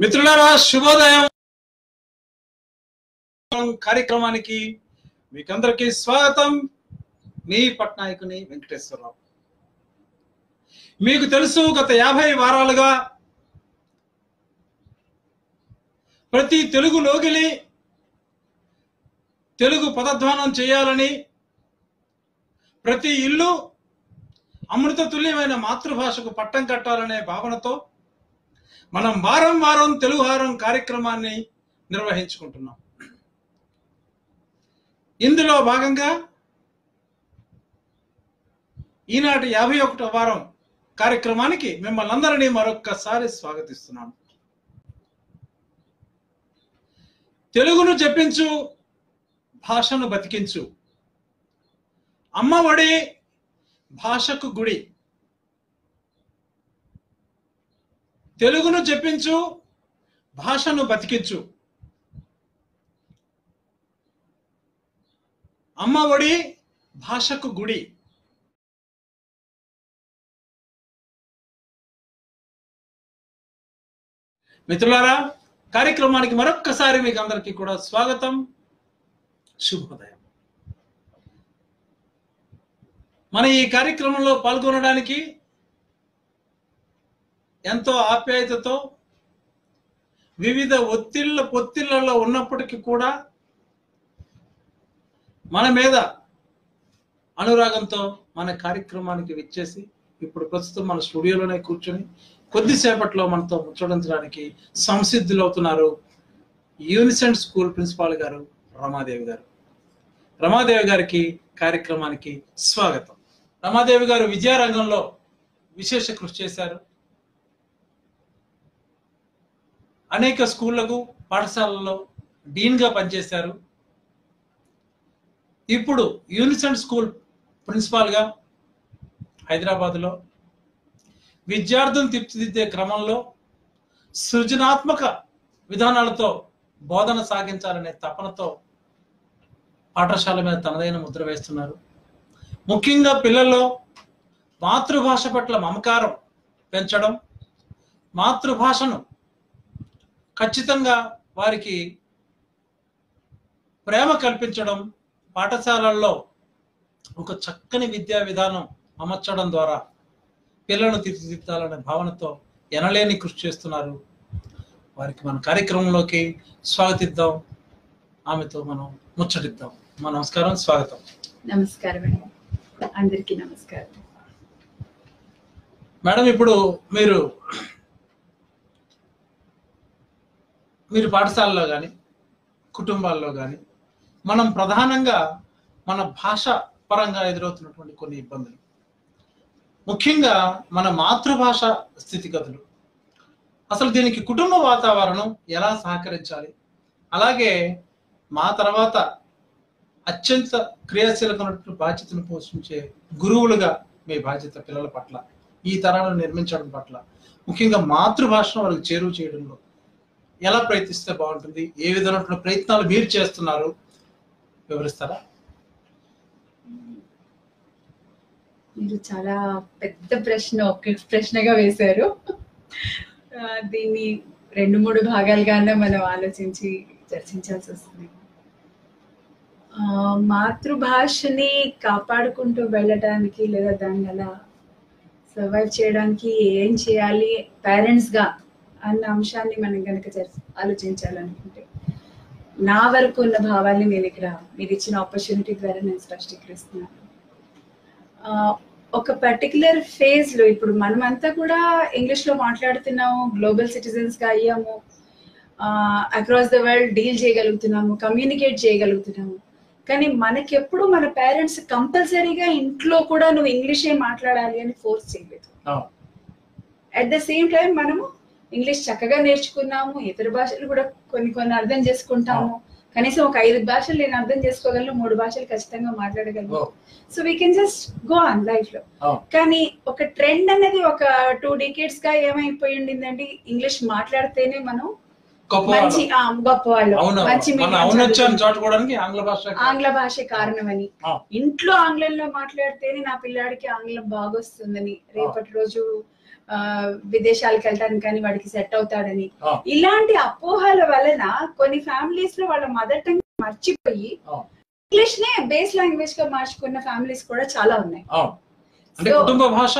మిత్రులారా శుభోదయం. కార్యక్రమానికి మీకందరికీ స్వాగతం. మీ పట్నాయకుని వెంకటేశ్వరరావు. మీకు తెలుసు గత యాభై వారాలుగా ప్రతి తెలుగు లోగిలి తెలుగు పదధ్వానం చేయాలని ప్రతి ఇల్లు అమృత తుల్యమైన మాతృభాషకు పట్టం కట్టాలనే భావనతో మనం వారం వారం తెలుగు హారం కార్యక్రమాన్ని నిర్వహించుకుంటున్నాం. ఇందులో భాగంగా ఈనాటి యాభై ఒకటో వారం కార్యక్రమానికి మిమ్మల్ని అందరినీ మరొక్కసారి స్వాగతిస్తున్నాను. తెలుగును జపించు భాషను బతికించు. అమ్మఒడి భాషకు గుడి. తెలుగును చెప్పించు భాషను బతికించు. అమ్మ ఒడి భాషకు గుడి. మిత్రులారా కార్యక్రమానికి మరొక్కసారి మీకు అందరికీ కూడా స్వాగతం. శుభోదయం. మన ఈ కార్యక్రమంలో పాల్గొనడానికి ఎంతో ఆప్యాయతతో వివిధ ఒత్తిళ్ళ పొత్తిళ్ళలో ఉన్నప్పటికీ కూడా మన మీద అనురాగంతో మన కార్యక్రమానికి విచ్చేసి ఇప్పుడు ప్రస్తుతం మన స్టూడియోలోనే కూర్చొని కొద్దిసేపట్లో మనతో ముచ్చడించడానికి సంసిద్ధులవుతున్నారు యూనిసెంట్ స్కూల్ ప్రిన్సిపాల్ గారు రమాదేవి గారు. రమాదేవి గారికి కార్యక్రమానికి స్వాగతం. రమాదేవి గారు విద్యారంగంలో విశేష కృషి చేశారు. అనేక స్కూళ్ళకు పాఠశాలల్లో డీన్గా పనిచేశారు. ఇప్పుడు యూనిసెంట్ స్కూల్ ప్రిన్సిపాల్గా హైదరాబాద్లో విద్యార్థులను తీర్చిదిద్దే క్రమంలో సృజనాత్మక విధానాలతో బోధన సాగించాలనే తపనతో పాఠశాల మీద తనదైన ముద్ర వేస్తున్నారు. ముఖ్యంగా పిల్లల్లో మాతృభాష పట్ల మమకారం పెంచడం మాతృభాషను ఖచ్చితంగా వారికి ప్రేమ కల్పించడం పాఠశాలల్లో ఒక చక్కని విద్యా విధానం అమర్చడం ద్వారా పిల్లలను తీర్చిదిద్దాలనే భావనతో ఎనలేని కృషి చేస్తున్నారు. వారికి మన కార్యక్రమంలోకి స్వాగతిద్దాం. ఆమెతో మనం ముచ్చటిద్దాం. మా నమస్కారం స్వాగతం. నమస్కారం అందరికీ నమస్కారం. మేడం ఇప్పుడు మీరు మీరు పాఠశాలలో కానీ కుటుంబాల్లో కానీ మనం ప్రధానంగా మన భాష పరంగా ఎదురవుతున్నటువంటి కొన్ని ఇబ్బందులు. ముఖ్యంగా మన మాతృభాష స్థితిగతులు. అసలు దీనికి కుటుంబ వాతావరణం ఎలా సహకరించాలి? అలాగే మా తర్వాత అత్యంత క్రియాశీలకమైన బాధ్యతను పోషించే గురువులుగా మీ బాధ్యత పిల్లల పట్ల ఈ తరాలను నిర్మించడం పట్ల. ముఖ్యంగా మాతృభాషను వాళ్ళకి చేరువ చేయడంలో ఎలా ప్రయత్నిస్తే బాగుంటుంది? ఏ విధమైన ప్రయత్నాలు మీరు చేస్తున్నారు? వివరిస్తారా? మీరు చాలా పెద్ద ప్రశ్న ఒక ప్రశ్నగా వేశారు. దీన్ని రెండు మూడు భాగాలుగానే మనం ఆలోచించి చర్చించాల్సి వస్తుంది. మాతృభాషని కాపాడుకుంటూ వెళ్ళటానికి లేదా దాన్ని అలా సర్వైవ్ చేయడానికి ఏం చేయాలి? పేరెంట్స్గా అన్న అంశాన్ని మనం కనుక ఆలోచించాలనుకుంటే నా వరకు ఉన్న భావాల్ని నేను ఇక్కడ మీరు ఇచ్చిన ఆపర్చునిటీ ద్వారా నేను స్పష్టీకరిస్తున్నాను. ఒక పర్టికులర్ ఫేజ్లో ఇప్పుడు మనమంతా కూడా ఇంగ్లీష్లో మాట్లాడుతున్నాము గ్లోబల్ సిటిజన్స్గా అయ్యాము అక్రాస్ ద వరల్డ్ డీల్ చేయగలుగుతున్నాము కమ్యూనికేట్ చేయగలుగుతున్నాము. కానీ మనకి ఎప్పుడు మన పేరెంట్స్ కంపల్సరీగా ఇంట్లో కూడా నువ్వు ఇంగ్లీషే మాట్లాడాలి అని ఫోర్స్ చేయలేదు. అట్ ద సేమ్ టైం మనము ఇంగ్లీష్ చక్కగా నేర్చుకున్నాము ఇతర భాషలు కూడా కొన్ని కొన్ని అర్థం చేసుకుంటాము. కనీసం ఒక ఐదు భాషలు నేను అర్థం చేసుకోగలను మూడు భాషలు ఖచ్చితంగా మాట్లాడగలను. So we can just go on లైఫ్లో. కానీ ఒక ట్రెండ్ అనేది ఒక టూ డికేట్స్గా ఏమైపోయి ఉండిందండి? ఇంగ్లీష్ మాట్లాడితేనే మనం మంచి గొప్ప మంచి చాటుకోవడానికి ఆంగ్ల భాష ఆంగ్ల భాష కారణమని. ఇంట్లో ఆంగ్లంలో మాట్లాడితేనే నా పిల్లాడికి ఆంగ్లం బాగొస్తుందని రేపటి రోజు విదేశాలకు వెళ్ళడానికి కానీ వాడికి సెట్ అవుతాడని. ఇలాంటి అపోహల వలన కొన్ని ఫ్యామిలీస్లో వాళ్ళ మదర్ టంగ్ మర్చిపోయి. ఇంగ్లీష్ నే బేస్ లాంగ్వేజ్గా మార్చుకున్న ఫ్యామిలీస్ కూడా చాలా ఉన్నాయి అంటే కుటుంబ భాష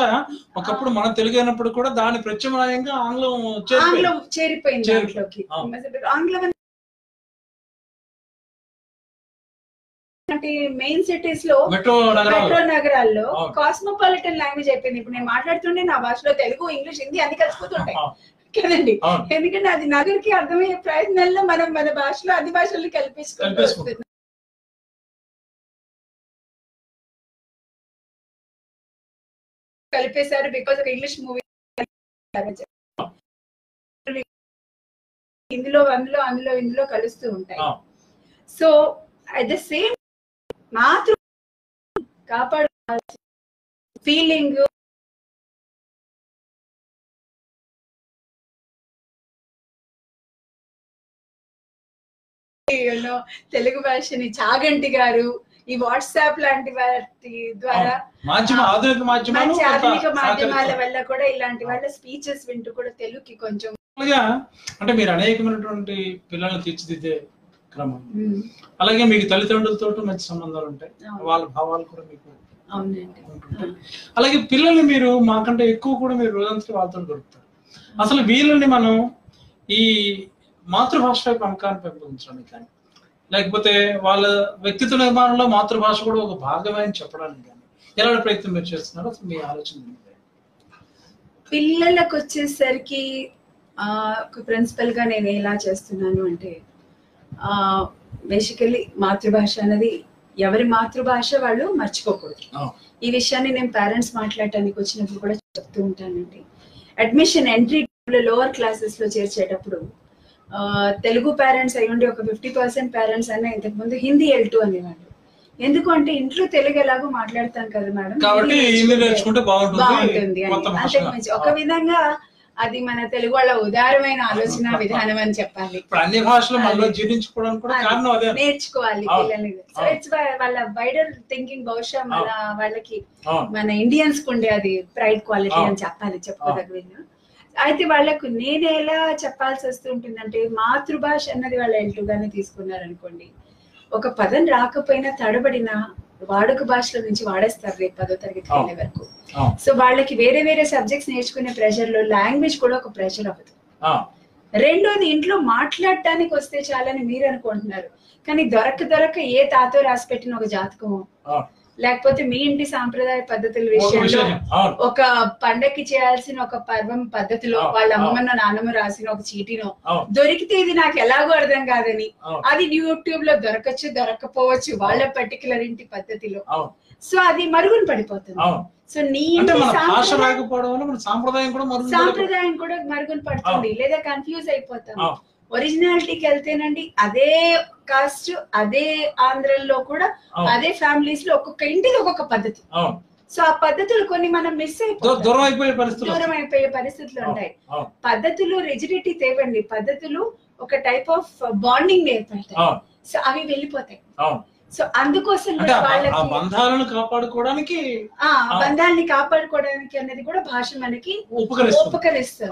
ఒకప్పుడు మన తెలుగు అయినప్పుడు కూడా దాని ప్రత్యామ్నాయంగా ఆంగ్లం. ఆంగ్లం చేరిపోయింది చేరిపోయింది. దాంట్లోకి ఆంగ్లం అంటే మెయిన్ సిటీస్లో మెట్రో నగరాలు మెట్రో నగరాల్లో. కాస్మోపాలిటన్ లాంగ్వేజ్ అయిపోయింది ఇప్పుడు నేను మాట్లాడుతుంటే నా భాషలో తెలుగు ఇంగ్లీష్ హిందీ అన్ని కలిసిపోతుంటాయి కదండి ఎందుకంటే అది నగరికి అర్థమయ్యే ప్రయత్నంలో మనం మన భాషలో అన్ని భాషల్ని కల్పించుకుంటూ కల్పేసుకుంటాం. వస్తున్నాం. కలిపేశారు బికాస్ ఒక ఇంగ్లీష్ మూవీ ఇందులో అందులో అందులో ఇందులో కలుస్తూ ఉంటాయి. సో అట్ ద సేమ్ మాతృ కాపాడు ఫీలింగ్ తెలుగు భాషని చాగంటి గారు ఈ వాట్సాప్ లాంటి వాటి ద్వారా ఆధునిక మాధ్యమాలు మంచి కొంత ఆధునిక మాధ్యమాల సహకరిస్తాయి. వల్ల కూడా ఇలాంటి వాళ్ళ స్పీచెస్ వింటూ కూడా తెలుగుకి కొంచెం అంటే మీరు అనేకమైనటువంటి పిల్లల్ని తీర్చిదిద్దే క్రమం అలాగే మీకు తల్లిదండ్రులతో మంచి సంబంధాలు ఉంటాయి. వాళ్ళ భావాలు కూడా మీకు అలాగే పిల్లల్ని మీరు మాకంటే ఎక్కువ కూడా మీరు రోజంతా వాళ్ళతో గడుపుతారు. అసలు వీళ్ళని మనం ఈ మాతృభాష వైపు నమ్మకాన్ని పెంపొందించడానికి కానీ లేకపోతే వాళ్ళ వ్యక్తిత్వ నిర్మాణంలో మాతృభాష కూడా ఒక భాగమే అని చెప్పడానికి కానీ ఎలాంటి ప్రయత్నం మీరు చేస్తున్నారు అసలు మీ ఆలోచన? పిల్లలకు వచ్చేసరికి ఒక ప్రిన్సిపల్గా నేను ఎలా చేస్తున్నాను అంటే బేసికలీ మాతృభాష అనేది ఎవరి మాతృభాష వాళ్ళు మర్చిపోకూడదు. ఈ విషయాన్ని నేను పేరెంట్స్ మాట్లాడటానికి వచ్చినప్పుడు కూడా చెప్తూ ఉంటానండి. అడ్మిషన్ ఎంట్రీ లోవర్ క్లాసెస్లో చేర్చేటప్పుడు తెలుగు పేరెంట్స్ అయి ఉండి ఒక ఫిఫ్టీ పర్సెంట్ పేరెంట్స్ అన్న ఇంతకు ముందు హిందీ వెళ్తూ అనేవాళ్ళు. ఎందుకు అంటే ఇంట్లో తెలుగు ఎలాగో మాట్లాడతాం కదా మేడం బాగుంటుంది అంతకు మించి ఒక విధంగా అది మన తెలుగు వాళ్ళ ఉదారమైన ఆలోచన విధానం అని చెప్పాలి. అన్ని భాషలు నేర్చుకోవాలి. పిల్లల్ని. సో. ఇట్స్ వాళ్ళ వైడర్ థింకింగ్ బహుశా మన వాళ్ళకి మన ఇండియన్స్కు ఉండే అది ప్రైడ్ క్వాలిటీ. అని చెప్పాలి చెప్పుకోదగ్గ అయితే వాళ్ళకు నేను ఎలా చెప్పాల్సి వస్తుంటుందంటే మాతృభాష అన్నది వాళ్ళ ఎల్టుగానే తీసుకున్నారు అనుకోండి ఒక పదం రాకపోయినా తడబడిన వాడుక భాషల నుంచి వాడేస్తారు రేపు పదో తరగతి వెళ్ళే వరకు. సో వాళ్ళకి వేరే వేరే సబ్జెక్ట్స్ నేర్చుకునే ప్రెషర్లో లాంగ్వేజ్ కూడా ఒక ప్రెషర్ అవ్వదు. రెండోది ఇంట్లో మాట్లాడటానికి వస్తే చాలని మీరు అనుకుంటున్నారు. కానీ దొరక దొరక ఏ తాతో రాసి పెట్టిన ఒక జాతకమో? అవును లేకపోతే మీ ఇంటి సాంప్రదాయ పద్ధతుల విషయంలో ఒక పండక్కి చేయాల్సిన ఒక పర్వం పద్ధతిలో వాళ్ళ. అమ్మమ్మ నాన్నమ్మ రాసిన ఒక చీటీనో దొరికితే ఇది నాకు ఎలాగో అర్థం కాదని అది యూట్యూబ్లో దొరకచ్చు దొరకపోవచ్చు వాళ్ళ పర్టికులర్ ఇంటి పద్ధతిలో. సో అది మరుగున పడిపోతుంది. సో నీ సాంప్రదాయం కూడా మరుగున పడుతుంది లేదా కన్ఫ్యూజ్ అయిపోతాం. ఒరిజినాలిటీకి వెళ్తేనండి అదే కాస్ట్ అదే ఆంధ్రలో కూడా. అదే ఫ్యామిలీస్లో ఒక్కొక్క ఇంటికి ఒక్కొక్క పద్ధతి. సో ఆ పద్ధతులు కొన్ని మనం మిస్ అయిపోయే పరిస్థితులు దూరం. అయిపోయే పరిస్థితులు ఉంటాయి. పద్ధతులు రిజిడిటీ తేవండి. పద్ధతులు ఒక టైప్ ఆఫ్ బాండింగ్ ఏర్పడతాయి సో అవి వెళ్ళిపోతాయి. సో అందుకోసం బంధాలను కాపాడుకోవడానికి ఆ బంధాల్ని కాపాడుకోవడానికి అనేది కూడా భాష మనకి ఉపకరిస్తుంది.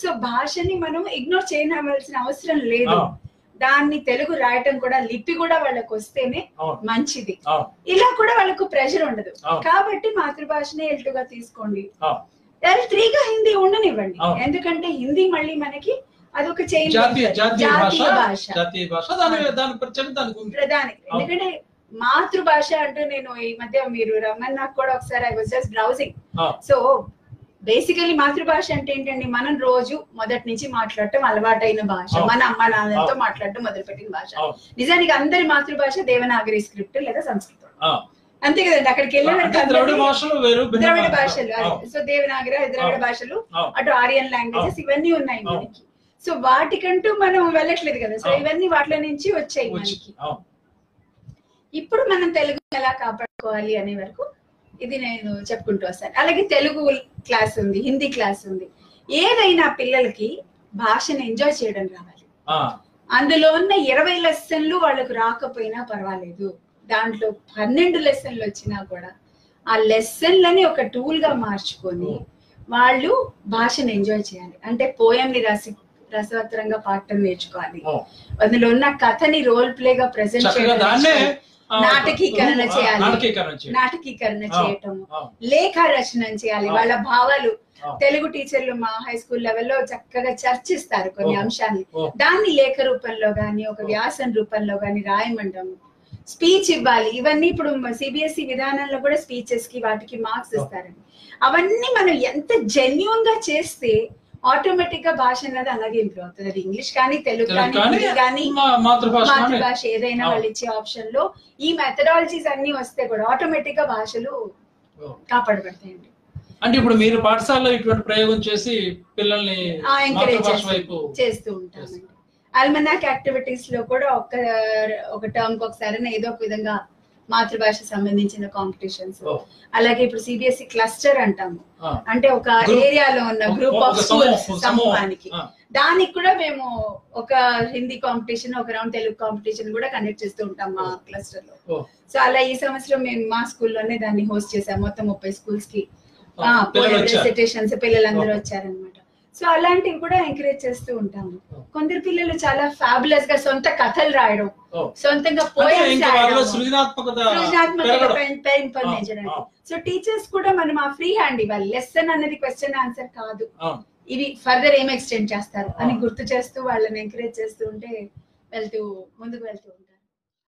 సో భాషని మనం ఇగ్నోర్ చేయవలసిన అవసరం లేదు. దాన్ని తెలుగు రాయటం కూడా లిపి కూడా వాళ్ళకి వస్తేనే మంచిది. ఇలా కూడా వాళ్ళకు ప్రెషర్ ఉండదు. కాబట్టి మాతృభాషనే ఎల్టుగా తీసుకోండి. ఎల్ త్రీగా హిందీ ఉండనివ్వండి. ఎందుకంటే హిందీ మళ్ళీ మనకి అదొక జాతీయ భాష ప్రధాని. ఎందుకంటే మాతృభాష అంటూ నేను ఈ మధ్య మీరు రమ్మని నాకు కూడా ఒకసారి I was just browsing so basically మాతృభాష అంటే ఏంటండి మనం రోజు మొదటి నుంచి మాట్లాడటం అలవాటైన భాష. మన అమ్మ నాన్నలతో. మాట్లాడటం మొదలుపెట్టిన భాష నిజానికి అందరి మాతృభాష దేవనాగరి స్క్రిప్ట్ లేదా సంస్కృతం. అంతే కదండి అక్కడికి వెళ్ళే అంటే వరకు ద్రవిడ భాషలు. సో దేవనాగరి ద్రవిడ అవును. భాషలు. అటు ఆరియన్ లాంగ్వేజెస్ ఇవన్నీ ఉన్నాయి. మనకి సో వాటికంటూ మనం వెళ్ళట్లేదు కదా సో. ఇవన్నీ వాటిలో నుంచి వచ్చాయి వచ్చి- మనకి ఇప్పుడు మనం తెలుగు ఎలా కాపాడుకోవాలి అనే వరకు ఇది నేను చెప్పుకుంటూ వస్తాను. అలాగే తెలుగు క్లాస్ ఉంది హిందీ క్లాస్ ఉంది. ఏదైనా పిల్లలకి భాషను ఎంజాయ్ చేయడం రావాలి. అందులో ఉన్న ఇరవై లెసన్లు వాళ్ళకు రాకపోయినా పర్వాలేదు. దాంట్లో పన్నెండు లెసన్లు వచ్చినా కూడా ఆ లెసన్లని ఒక టూల్గా మార్చుకొని వాళ్ళు భాషను ఎంజాయ్ చేయాలి. అంటే పోయం ని రసి రసవత్తరంగా పాడటం నేర్చుకోవాలి. అందులో ఉన్న కథని రోల్ ప్లే గా ప్రెజెంట్ చేయడం నాటకీకరణ చేయాలి. నాటకీకరణ. చేయటం లేఖ రచన చేయాలి. వాళ్ళ భావాలు. తెలుగు టీచర్లు మా హై స్కూల్ లెవెల్లో చక్కగా చర్చిస్తారు కొన్ని. అంశాన్ని. దాన్ని లేఖ రూపంలో గాని ఒక. వ్యాసం రూపంలో గాని రాయమండం స్పీచ్ ఇవ్వాలి ఇవన్నీ ఇప్పుడు సిబిఎస్ఈ విధానంలో కూడా స్పీచెస్కి వాటికి మార్క్స్. ఇస్తారండి అవన్నీ మనం ఎంత జెన్యున్గా చేస్తే ఆటోమేటిక్గా భాష అనేది అలాగే ఇంప్రూవ్ అవుతుంది. అది ఇంగ్లీష్ కానీ తెలుగు కానీ కానీ మాతృభాష ఏదైనా. వాళ్ళు ఇచ్చే ఆప్షన్లో ఈ మెథడాలజీస్ అన్ని వస్తే కూడా ఆటోమేటిక్గా భాషలు. కాపాడబడతాయండి. అంటే ఇప్పుడు మీరు పాఠశాలలో ఇటువంటి ప్రయోగం చేసి పిల్లల్ని చేస్తూ ఉంటామండి. అల్మనాక్ యాక్టివిటీస్లో కూడా ఒక ఒక టర్మ్ ఒకసారి ఏదో ఒక విధంగా మాతృభాష సంబంధించిన కాంపిటీషన్స్ అలాగే ఇప్పుడు సిబిఎస్ఈ క్లస్టర్ అంటాము. ఆ, అంటే ఒక. ఏరియాలో ఉన్న గ్రూప్ ఆఫ్ స్కూల్స్ సమూహం. సమూహానికి దానికి కూడా మేము ఒక హిందీ కాంపిటీషన్ ఒక రౌండ్ తెలుగు కాంపిటీషన్ కూడా కండక్ట్ చేస్తూ ఉంటాం మా క్లస్టర్లో. సో అలా ఈ సంవత్సరం మేము మా స్కూల్లోనే దాన్ని హోస్ట్ చేసాం మొత్తం ముప్పై స్కూల్స్కి. పిల్లలందరూ. వచ్చారనమాట సో అలాంటివి కూడా ఎంకరేజ్ చేస్తూ ఉంటాము. కొందరు పిల్లలు చాలా ఫ్యాబులస్గా సొంత కథలు రాయడం. సొంతంగా పోయమ్స్ రాయడం సృజనాత్మకత పెంపొందించడానికి సో టీచర్స్ కూడా మనం ఆ ఫ్రీ హ్యాండ్ ఇవ్వాలి లెసన్ అనేది క్వశ్చన్ ఆన్సర్ కాదు ఇవి ఫర్దర్ ఏం ఎక్స్టెండ్ చేస్తారు అని. గుర్తు చేస్తూ వాళ్ళని ఎంకరేజ్ చేస్తూ ఉంటే వెళ్తూ ముందుకు వెళ్తూ